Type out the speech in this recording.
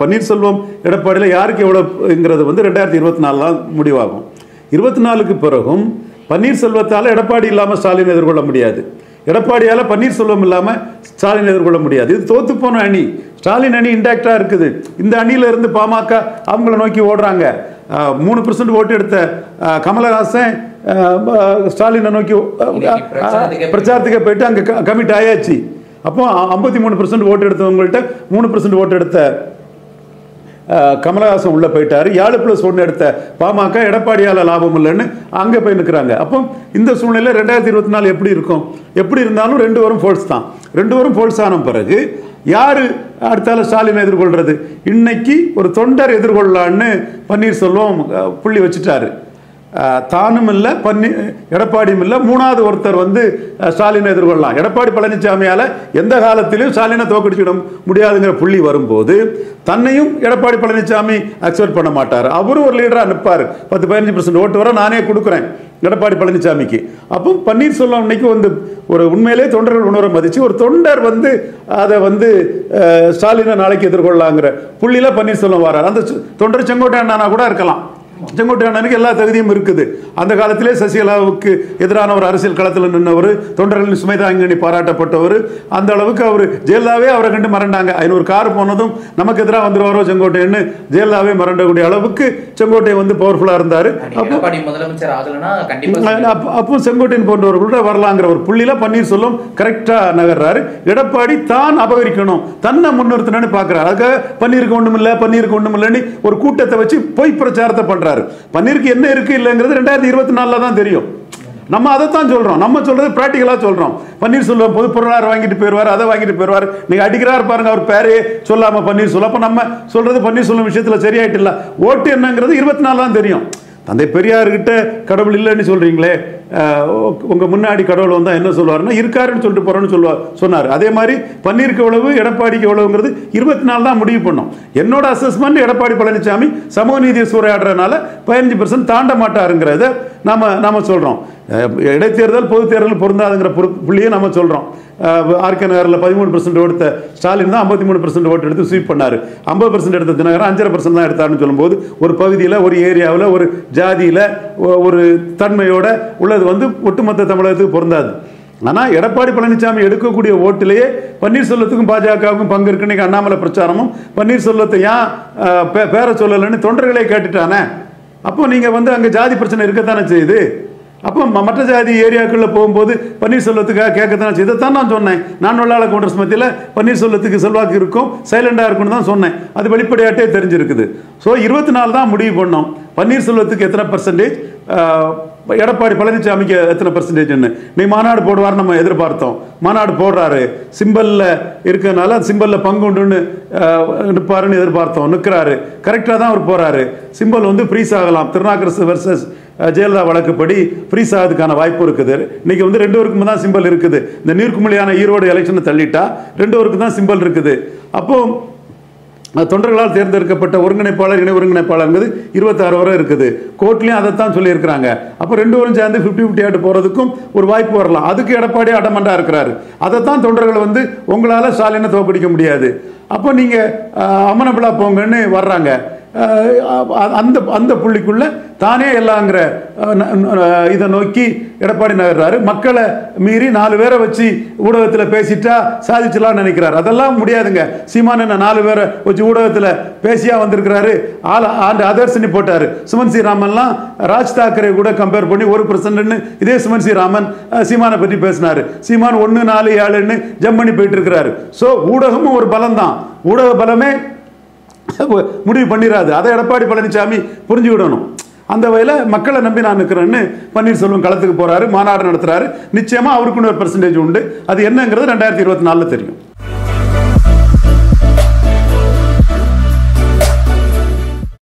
பன்னீர்செல்வம் எடப்பாடியில் யாருக்கு எவ்வளோங்கிறது வந்து ரெண்டாயிரத்தி இருபத்தி நாலு தான் முடிவாகும். இருபத்தி நாலுக்கு பிறகும் பன்னீர்செல்வத்தால் எடப்பாடி இல்லாமல் ஸ்டாலின் எதிர்கொள்ள முடியாது. எடப்பாடியால் பன்னீர்செல்வம் இல்லாமல் ஸ்டாலின் எதிர்கொள்ள முடியாது. இது தோத்து போன அணி. ஸ்டாலின் அணி இன்டாக்டாக இருக்குது. இந்த அணியில இருந்து பாமக அவங்கள நோக்கி ஓடுறாங்க. மூணு பர்சன்ட் ஓட்டு எடுத்த கமலஹாசன் ஸ்டாலினை நோக்கி பிரச்சாரத்துக்கே போயிட்டு அங்கே கமிட் ஆயாச்சு. அப்போ ஐம்பத்தி மூணு பர்சன்ட் ஓட்டு எடுத்தவங்கள்ட்ட மூணு பர்சன்ட் ஓட்டு எடுத்த கமலஹாசன் உள்ளே போயிட்டார். ஏழு பிளஸ் ஒன்று எடுத்த பாமக எடப்பாடியால் லாபம் இல்லைன்னு அங்கே போய் நிற்கிறாங்க அப்போ இந்த சூழ்நிலை ரெண்டாயிரத்தி இருபத்தி நாலு எப்படி இருக்கும்? எப்படி இருந்தாலும் ரெண்டு வரும் ஃபோல்ஸ் தான். ரெண்டு வரும் ஃபோல்ஸ் ஆன பிறகு யார் அடுத்தால ஸ்டாலினை எதிர்கொள்றது? இன்னைக்கு ஒரு தொண்டர் எதிர்கொள்ளலான்னு பன்னீர்செல்வம் புள்ளி வச்சுட்டாரு. தானும் இல்லை பன்னி எடப்பாடியும் இல்லை மூணாவது ஒருத்தர் வந்து ஸ்டாலினை எதிர்கொள்ளலாம். எடப்பாடி பழனிசாமியால் எந்த காலத்திலும் ஸ்டாலினை தோக்கடிச்சிட முடியாதுங்கிற புள்ளி வரும்போது தன்னையும் எடப்பாடி பழனிசாமி அக்செப்ட் பண்ண மாட்டார். அவரும் ஒரு லீடராக நிற்பார் பத்து பதினஞ்சு பர்சன்ட் ஓட்டு வர நானே கொடுக்குறேன் எடப்பாடி பழனிசாமிக்கு அப்போ பன்னீர்செல்வம் இன்னைக்கு வந்து ஒரு உண்மையிலே தொண்டர்கள் உணர மதிச்சு ஒரு தொண்டர் வந்து அதை வந்து ஸ்டாலினை நாளைக்கு எதிர்கொள்ளலாங்கிற புள்ளியில் பன்னீர்செல்வம் வரார். அந்த தொண்டர் செங்கோட்டை அண்ணனா கூட இருக்கலாம். செங்கோட்டை அண்ணனுக்கு எல்லா தகுதியும் இருக்குது. அந்த காலத்திலே சசிகலாவுக்கு எதிரான ஒரு அரசியல் களத்தில் நின்றவர் தொண்டர்களின் சுமைதாங்கி பாராட்டப்பட்டவர். அந்த அளவுக்கு அவர் ஜெயலலிதாவே அவரை கண்டு மறண்டாங்க ஐநூறு கார் போனதும் நமக்கு எதிராக வந்துருவாரோ செங்கோட்டைன்னு ஜெயலலிதாவே மறண்டக்கூடிய அளவுக்கு செங்கோட்டை வந்து பவர்ஃபுல்லாக இருந்தார். அப்ப- அப்போ செங்கோட்டையன் போன்றவர்களோட வரலாங்கிற ஒரு புள்ளியில பன்னீர்செல்வம் கரெக்டா நகர்றாரு. எடப்பாடி தான் அபகரிக்கணும். தன்னை முன்னிறுத்தணும்னு பாக்குறாரு. அதுக்காக பன்னீருக்கு ஒண்ணும் இல்ல பன்னீருக்கு ஒண்ணும் இல்லைன்னு ஒரு கூட்டத்தை வச்சு பொய் பிரச்சாரத்தை பண்றாரு பன்னீருக்கு என்ன இருக்கு இல்லைங்கிறது ரெண்டாயிரத்தி இருபத்தி நாலுல தான் தெரியும். நம்ம அதை தான் சொல்றோம். நம்ம சொல்றது பிராக்டிகலா சொல்றோம். சொல்லுவோம் பொது பொருளாதார வாங்கிட்டு போயிருவார் அதை வாங்கிட்டு போயிருவார். நீங்க அடிக்கிறார் பாருங்க அவர் பேரே சொல்லாம சொல்ல அப்ப நம்ம சொல்றது பன்னீர்செல்வம் விஷயத்துல சரியாயிட்டு இல்ல. ஓட்டு என்னங்கிறது இருபத்தி நாலு தான் தெரியும். தந்தை பெரியார்கிட்ட கடவுள் இல்லைன்னு சொல்றீங்களே உங்கள் உங்க முன்னாடி கடவுள் வந்தா என்ன சொல்லுவார்னா இருக்காருன்னு சொல்லிட்டு போறோம்னு சொல்லுவார் சொன்னார். அதே மாதிரி பன்னீருக்கு எவ்வளவு எடப்பாடிக்கு எவ்வளவுங்கிறது இருபத்தி நாலு தான் முடிவு பண்ணோம். என்னோட அசஸ்மெண்ட் எடப்பாடி பழனிசாமி சமூக நீதியை சூறையாடுறதுனால பதினஞ்சு பர்சன்ட் தாண்ட மாட்டாருங்கிறத நாம நாம சொல்றோம். இடைத்தேர்தல் பொது தேர்தல் பொருந்தாதுங்கிற பொறு- புள்ளியை நம்ம சொல்றோம். ஆர்கே நகரில் பதிமூணு பர்சன்ட் எடுத்த ஸ்டாலின் தான் ஐம்பத்தி மூணு பர்சன்ட் ஓட்டு எடுத்து ஸ்வீப் பண்ணாரு. ஐம்பது பர்சன்ட் எடுத்த தினகரன் அஞ்சரை பர்சன்ட் தான் எடுத்தாருன்னு சொல்லும்போது ஒரு பகுதியில் ஒரு ஏரியாவில் ஒரு ஜாதியில் ஒரு தன்மையோட உள்ள அது வந்து ஒட்டுமொத்த தமிழகத்துக்கு பொருந்தாது. ஆனால் எடப்பாடி பழனிசாமி எடுக்கக்கூடிய ஓட்டிலேயே பன்னீர்செல்வத்துக்கும் பாஜகவுக்கும் பங்கு இருக்குன்னு அண்ணாமலை பிரச்சாரமும் பன்னீர்செல்வத்தை ஏன் பே- சொல்லலைன்னு தொண்டர்களே கேட்டுட்டானே? அப்போ நீங்கள் வந்து அங்கே ஜாதி பிரச்சனை இருக்கத்தானே செய்யுது? அப்போ மற்ற ஜாதி ஏரியாக்குள்ளே போகும்போது பன்னீர்செல்வத்துக்காக கேட்கத்தான் இதைத்தான் நான் சொன்னேன். நான் உள்ளாள காங்கிரஸ் மத்தியில் பன்னீர்செல்வத்துக்கு செல்வாக்கு இருக்கும் சைலண்டாக இருக்கும்னு தான் சொன்னேன். அது வெளிப்படையாட்டே தெரிஞ்சிருக்குது. ஸோ இருபத்தி நாலு தான் முடிவு பண்ணோம். பன்னீர்செல்வத்துக்கு எத்தனை பர்சன்டேஜ் எடப்பாடி பழனிசாமிக்கு எத்தனை பர்சன்டேஜ்னு நீ மாநாடு போடுவார் நம்ம எதிர்பார்த்தோம். மாநாடு போடுறாரு. சிம்பல்ல இருக்கிறனால சிம்பல்ல பங்குண்டுன்னு நிற்பாருன்னு எதிர்பார்த்தோம். நிற்கிறாரு. கரெக்டாக தான் அவர் போகிறாரு சிம்பல் வந்து ஃப்ரீஸ் ஆகலாம். திருநாக்கரசு வர்சஸ் ஜெயலலிதா வழக்குப்படி ஃப்ரீஸ் ஆகிறதுக்கான வாய்ப்பு இருக்குது. இன்னைக்கு வந்து ரெண்டு பேருக்கும் தான் சிம்பல் இருக்குது. இந்த நீர்க்குமிழியான ஈரோடு எலெக்ஷனை தள்ளிட்டா ரெண்டு பேருக்கு தான் சிம்பல் இருக்குது. அப்போ தொண்டர்களால் தேர்ந்தெடுக்கப்பட்ட ஒருங்கிணைப்பாளர் இணை ஒருங்கிணைப்பாளர்ங்கிறது இருபத்தாறு வரை இருக்குது. கோர்ட்லேயும் அதைத்தான் சொல்லியிருக்கிறாங்க. அப்போ ரெண்டு பேரும் சேர்ந்து ஃபிஃப்டி ஃபிஃப்டி ஆட்டு போகிறதுக்கும் ஒரு வாய்ப்பு வரலாம். அதுக்கு எடப்பாடி அடமண்டாக இருக்கிறாரு. அதைத்தான் தொண்டர்கள் வந்து உங்களால் ஸ்டாலினை தோப்பிடிக்க முடியாது. அப்போ நீங்கள் அமனபிளா போங்கன்னு வர்றாங்க. அந்த அந்த புள்ளிக்குள்ள தானே எல்லாங்கிற இதை நோக்கி எடப்பாடி நகர்றாரு. மக்களை மீறி நாலு பேரை வச்சு ஊடகத்தில் பேசிட்டா சாதிச்சலாம்னு நினைக்கிறாரு. அதெல்லாம் முடியாதுங்க. சீமான் என்ன நாலு பேரை வச்சு ஊடகத்தில் பேசியா வந்திருக்கிறாரு. ஆள் ஆண்டு அதர்சனி போட்டார். சுமன் ஸ்ரீராமன்லாம் ராஜ் தாக்கரே கூட கம்பேர் பண்ணி ஒரு பர்சன்ட்னு இதே சுமன் ஸ்ரீராமன் சீமானை பற்றி பேசினார். சீமான் ஒன்று நாலு ஏழுன்னு ஜம்ப் பண்ணி போயிட்டு இருக்கிறாரு. ஸோ ஊடகமும் ஒரு பலம் தான் ஊடக பலமே முடிவு பண்ணிடாது அதை எடப்பாடி பழனிசாமி புரிஞ்சுக்கிடணும். அந்த வகையில் மக்களை நம்பி நான் நிற்கிறேன்னு பன்னீர்செல்வம் களத்துக்கு போகிறாரு மாநாடு நடத்துகிறாரு நிச்சயமாக அவருக்குன்னு ஒரு பெர்சன்டேஜ் உண்டு. அது என்னங்கிறது ரெண்டாயிரத்தி இருபத்தி நாலில் தெரியும்.